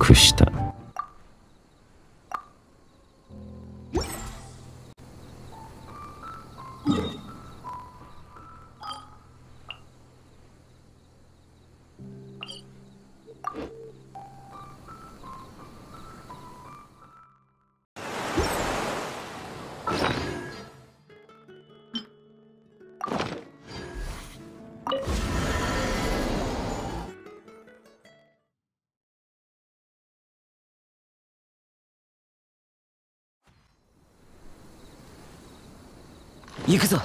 把握した。行くぞ。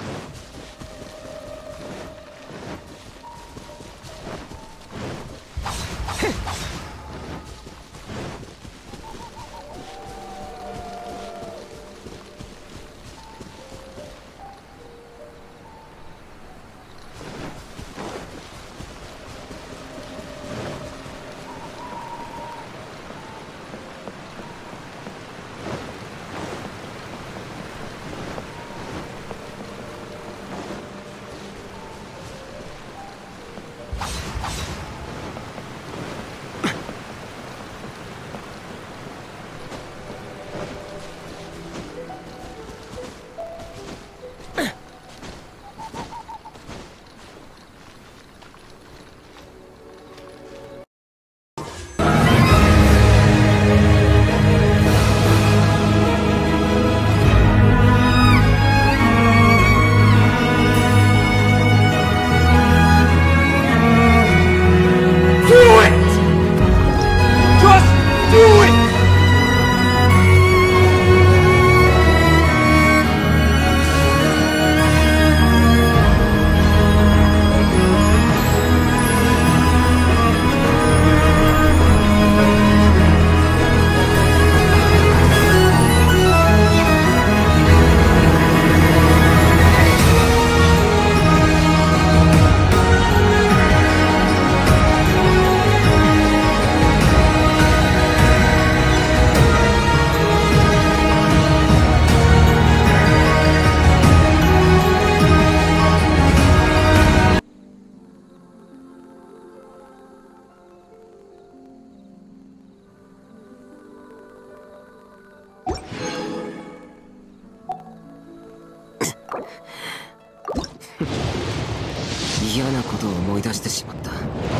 嫌なことを思い出してしまった。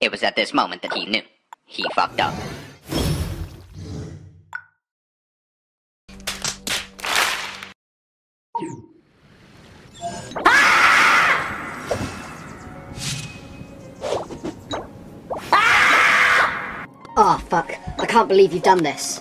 It was at this moment that he knew. He fucked up. Oh, fuck. I can't believe you've done this.